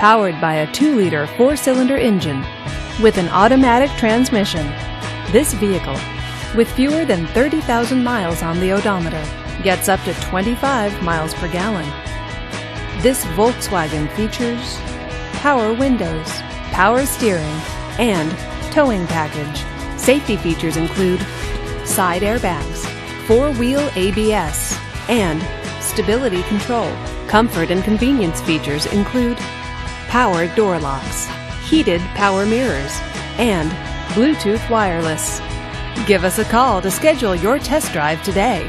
powered by a 2 liter 4 cylinder engine with an automatic transmission. This vehicle, with fewer than 30,000 miles on the odometer, gets up to 25 miles per gallon. This Volkswagen features power windows, power steering, and towing package. Safety features include side airbags, four wheel ABS, and stability control. Comfort and convenience features include power door locks, heated power mirrors, and Bluetooth wireless. Give us a call to schedule your test drive today.